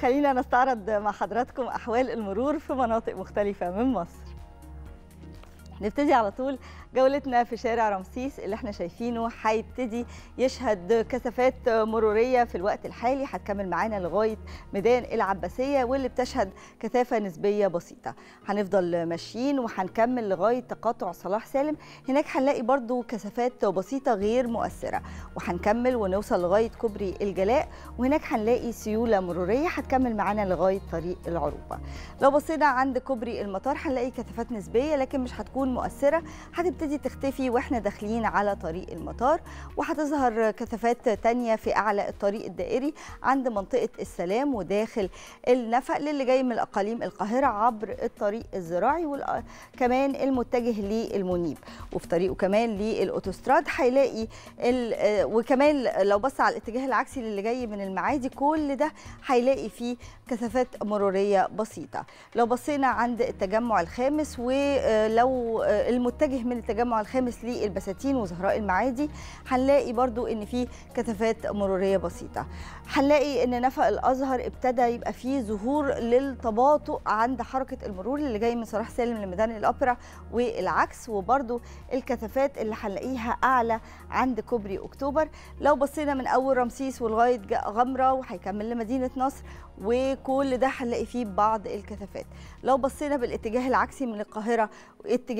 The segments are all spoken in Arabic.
خلينا نستعرض مع حضراتكم أحوال المرور في مناطق مختلفة من مصر. نبتدي على طول جولتنا في شارع رمسيس اللي إحنا شايفينه هيبتدي يشهد كثافات مرورية في الوقت الحالي هتكمل معانا لغاية ميدان العباسية واللي بتشهد كثافة نسبية بسيطة. هنفضل ماشيين وهنكمل لغاية تقاطع صلاح سالم. هناك هنلاقي برضو كثافات بسيطة غير مؤثرة. وهنكمل ونوصل لغاية كوبري الجلاء وهناك هنلاقي سيولة مرورية هتكمل معانا لغاية طريق العروبة. لو بصينا عند كوبري المطار هنلاقي كثافات نسبية لكن مش هتكون مؤثرة هتبتدي تختفي وإحنا داخلين على طريق المطار. وهتظهر كثافات تانية في أعلى الطريق الدائري عند منطقة السلام وداخل النفق للي جاي من الأقاليم القاهرة عبر الطريق الزراعي وكمان المتجه للمنيب. وفي طريقه كمان للأوتوستراد هيلاقي وكمان لو بص على الاتجاه العكسي للي جاي من المعادي كل ده هيلاقي فيه كثافات مرورية بسيطة. لو بصينا عند التجمع الخامس ولو المتجه من التجمع الخامس للبساتين وزهراء المعادي هنلاقي برضو إن في كثافات مرورية بسيطة. هنلاقي إن نفق الأزهر ابتدى يبقى فيه ظهور للتباطؤ عند حركة المرور اللي جاي من صلاح سالم لميدان الأوبرا والعكس وبرضو الكثافات اللي هنلاقيها أعلى عند كوبري أكتوبر. لو بصينا من أول رمسيس ولغايه غمرة وهيكمل لمدينة نصر وكل ده هنلاقي فيه بعض الكثافات. لو بصينا بالاتجاه العكسي من القاهرة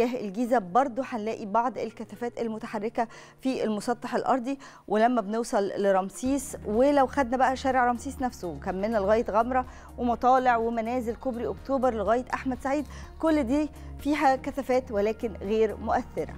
واتجاه الجيزة برضو هنلاقي بعض الكثافات المتحركة في المسطح الأرضي ولما بنوصل لرمسيس ولو خدنا بقى شارع رمسيس نفسه وكملنا لغاية غمرة ومطالع ومنازل كوبري أكتوبر لغاية أحمد سعيد كل دي فيها كثافات ولكن غير مؤثرة.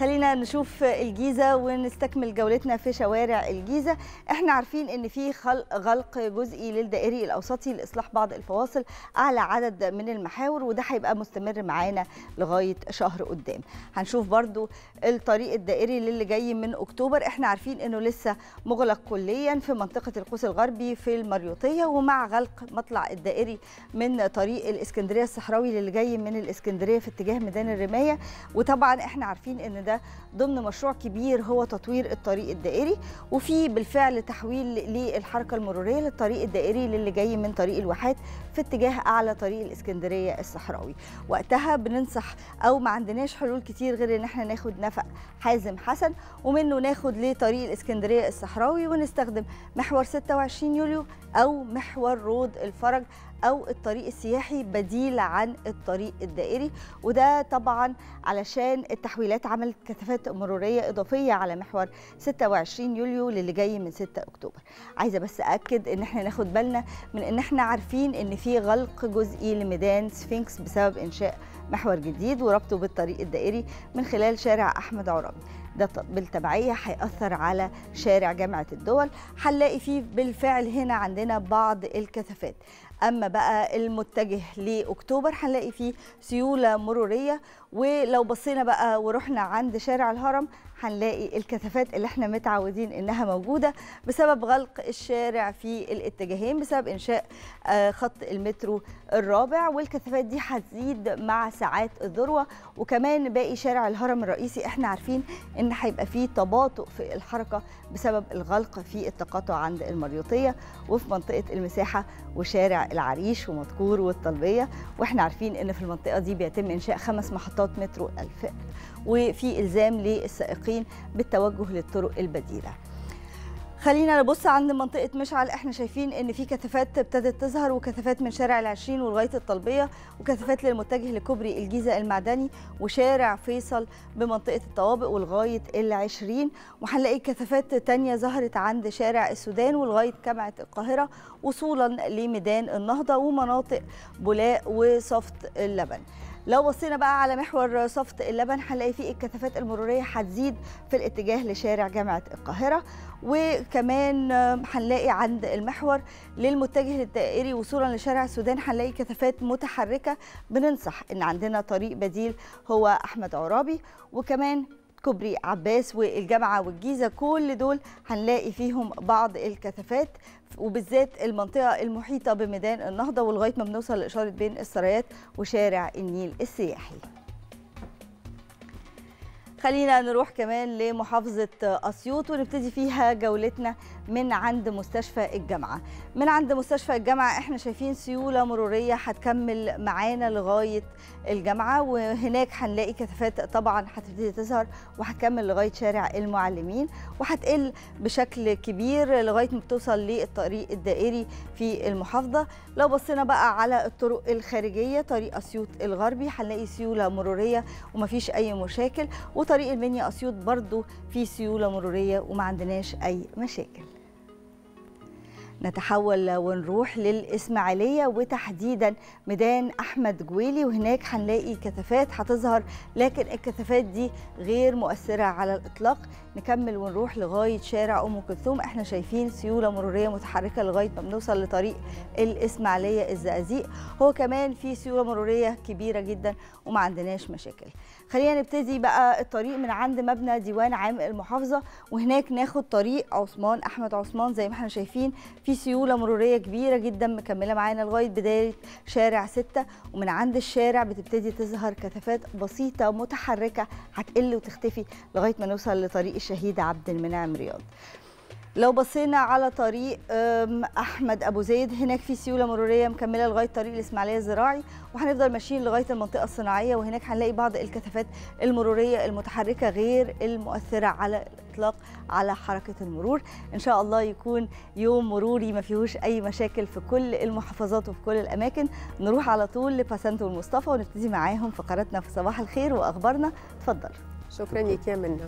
خلينا نشوف الجيزة ونستكمل جولتنا في شوارع الجيزة. إحنا عارفين إن في غلق جزئي للدائري الأوسطي لإصلاح بعض الفواصل أعلى عدد من المحاور وده هيبقى مستمر معانا لغاية شهر قدام. هنشوف برضو الطريق الدائري للي جاي من أكتوبر. إحنا عارفين إنه لسه مغلق كليا في منطقة القوس الغربي في المريوطية ومع غلق مطلع الدائري من طريق الإسكندرية الصحراوي للي جاي من الإسكندرية في اتجاه ميدان الرماية. وطبعا إحنا عارفين إن ده ضمن مشروع كبير هو تطوير الطريق الدائري وفي بالفعل تحويل للحركة المرورية للطريق الدائري للي جاي من طريق الواحات في اتجاه أعلى طريق الإسكندرية الصحراوي. وقتها بننصح أو ما عندناش حلول كتير غير إن إحنا ناخد نفق حازم حسن ومنه ناخد لطريق الإسكندرية الصحراوي ونستخدم محور 26 يوليو أو محور روض الفرج أو الطريق السياحي بديل عن الطريق الدائري. وده طبعا علشان التحويلات عملت كثافات مرورية إضافية على محور 26 يوليو للي جاي من 6 أكتوبر. عايزة بس اكد إن إحنا ناخد بالنا من إن إحنا عارفين إن في غلق جزئي لميدان سفينكس بسبب إنشاء محور جديد وربطه بالطريق الدائري من خلال شارع أحمد عرابي ده بالتبعية هيأثر على شارع جامعة الدول. هنلاقي فيه بالفعل هنا عندنا بعض الكثافات. أما بقى المتجه لأكتوبر هنلاقي فيه سيولة مرورية. ولو بصينا بقى ورحنا عند شارع الهرم هنلاقي الكثافات اللي إحنا متعودين إنها موجودة بسبب غلق الشارع في الاتجاهين بسبب إنشاء خط المترو الرابع. والكثافات دي هتزيد مع ساعات الذروة. وكمان باقي شارع الهرم الرئيسي إحنا عارفين إن هيبقى فيه تباطؤ في الحركة بسبب الغلق في التقاطع عند المريوطية وفي منطقة المساحة وشارع العريش ومذكور والطلبيه وإحنا عارفين إن في المنطقة دي بيتم إنشاء خمس محطات مترو الفئة وفي إلزام للسائقين بالتوجه للطرق البديلة. خلينا نبص عند منطقة مشعل. إحنا شايفين ان في كثافات ابتدت تظهر وكثافات من شارع العشرين ولغاية الطلبية وكثافات للمتجه لكوبري الجيزة المعدني وشارع فيصل بمنطقة الطوابق ولغاية العشرين. وهنلاقي كثافات تانية ظهرت عند شارع السودان ولغاية جامعة القاهرة وصولا لميدان النهضة ومناطق بولاق وصفت اللبن. لو بصينا بقى على محور صفت اللبن هنلاقي فيه الكثافات المرورية هتزيد في الاتجاه لشارع جامعة القاهرة. وكمان هنلاقي عند المحور للمتجه للدائري وصولا لشارع السودان هنلاقي كثافات متحركة. بننصح إن عندنا طريق بديل هو أحمد عرابي. وكمان كوبري عباس والجامعة والجيزة كل دول هنلاقي فيهم بعض الكثافات وبالذات المنطقة المحيطة بميدان النهضة ولغاية ما بنوصل لإشارة بين السرايات وشارع النيل السياحي. خلينا نروح كمان لمحافظة أسيوط ونبتدي فيها جولتنا من عند مستشفى الجامعة. من عند مستشفى الجامعة إحنا شايفين سيولة مرورية هتكمل معانا لغاية الجامعة وهناك هنلاقي كثافات طبعا هتبتدي تظهر وهتكمل لغاية شارع المعلمين وهتقل بشكل كبير لغاية ما بتوصل للطريق الدائري في المحافظة. لو بصينا بقى على الطرق الخارجية طريق أسيوط الغربي هنلاقي سيولة مرورية ومفيش أي مشاكل. وطريق المنيا أسيوط برضو في سيولة مرورية وما عندناش أي مشاكل. نتحول ونروح للإسماعيلية وتحديدا ميدان أحمد جويلي. وهناك هنلاقي كثافات هتظهر لكن الكثافات دي غير مؤثرة على الإطلاق. نكمل ونروح لغاية شارع أم كلثوم. إحنا شايفين سيولة مرورية متحركة لغاية ما بنوصل لطريق الإسماعيلية الزقازيق. هو كمان في سيولة مرورية كبيرة جدا وما عندناش مشاكل. خلينا نبتدي بقى الطريق من عند مبنى ديوان عام المحافظة. وهناك ناخد طريق عثمان أحمد عثمان. زي ما إحنا شايفين في سيولة مرورية كبيرة جدا مكملة معانا لغاية بداية شارع ستة ومن عند الشارع بتبتدي تظهر كثافات بسيطة متحركة هتقل وتختفي لغاية ما نوصل لطريق الشهيد عبد المنعم رياض. لو بصينا على طريق أحمد أبو زيد هناك في سيولة مرورية مكملة لغاية طريق الإسماعيلية الزراعي وهنفضل ماشيين لغاية المنطقة الصناعية وهناك هنلاقي بعض الكثافات المرورية المتحركة غير المؤثرة على الإطلاق على حركة المرور. إن شاء الله يكون يوم مروري ما فيهوش أي مشاكل في كل المحافظات وفي كل الأماكن. نروح على طول لباسنت والمصطفى ونبتدي معاهم فقراتنا في صباح الخير وأخبارنا. اتفضل. شكرا يا منى